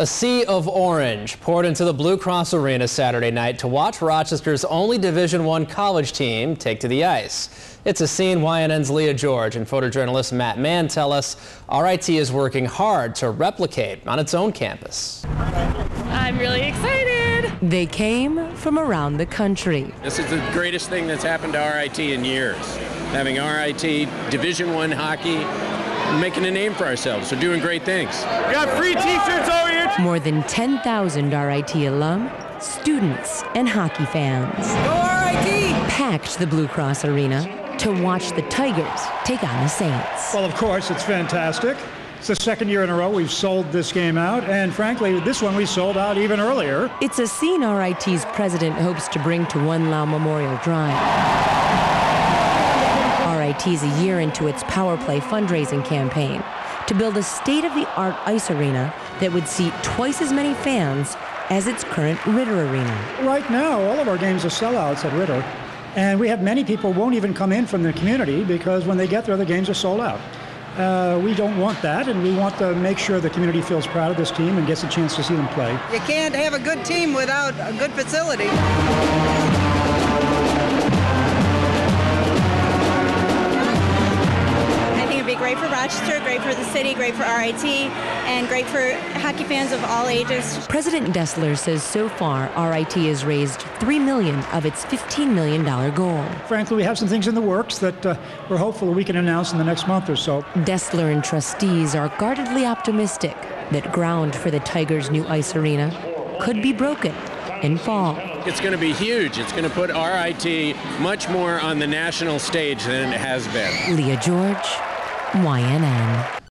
A sea of orange poured into the Blue Cross Arena Saturday night to watch Rochester's only Division One college team take to the ice. It's a scene YNN's Leah George and photojournalist Matt Mann tell us RIT is working hard to replicate on its own campus. I'm really excited. They came from around the country. This is the greatest thing that's happened to RIT in years. Having RIT Division One hockey making a name for ourselves. We're doing great things. We got free t-shirts over here. More than 10,000 RIT alum, students, and hockey fans. Go RIT! Packed the Blue Cross Arena to watch the Tigers take on the Saints. Well, of course, it's fantastic. It's the second year in a row we've sold this game out, and frankly, this one we sold out even earlier. It's a scene RIT's president hopes to bring to One Lomb Memorial Drive. RIT's a year into its Power Play fundraising campaign to build a state of the art ice arena that would seat twice as many fans as its current Ritter Arena. Right now, all of our games are sellouts at Ritter, and we have many people won't even come in from the community because when they get there, the games are sold out. Uh, we don't want that, and we want to make sure the community feels proud of this team and gets a chance to see them play. You can't have a good team without a good facility. Rochester, great for the city, great for RIT, and great for hockey fans of all ages. President Destler says so far RIT has raised 3 million of its $15 million goal. Frankly, we have some things in the works that uh, we're hopeful we can announce in the next month or so. Destler and trustees are guardedly optimistic that ground for the Tigers' new ice arena could be broken in fall. It's going to be huge. It's going to put RIT much more on the national stage than it has been. Leah George, YNN.